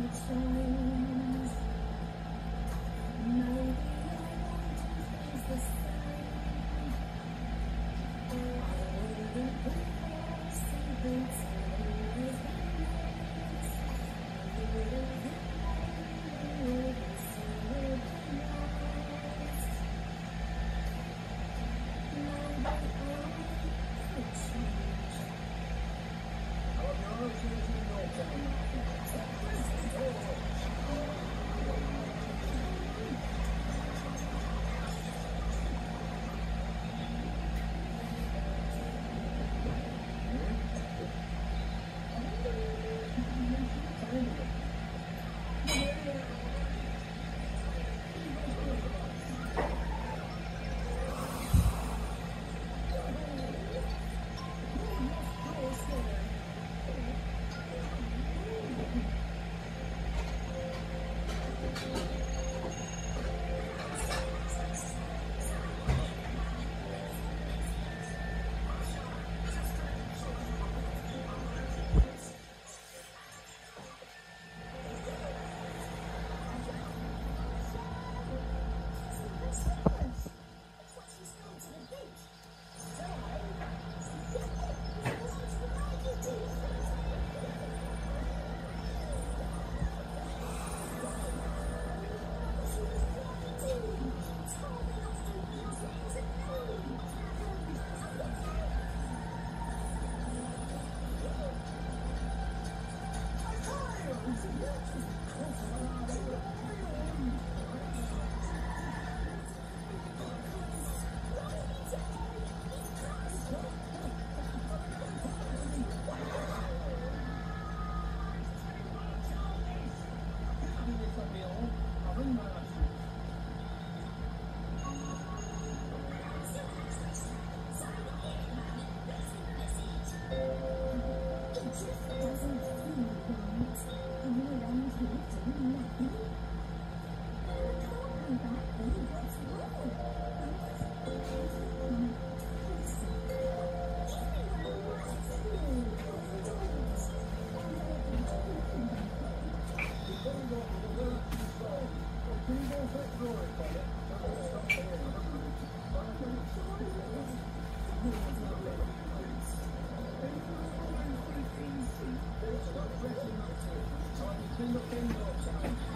Thank you. September.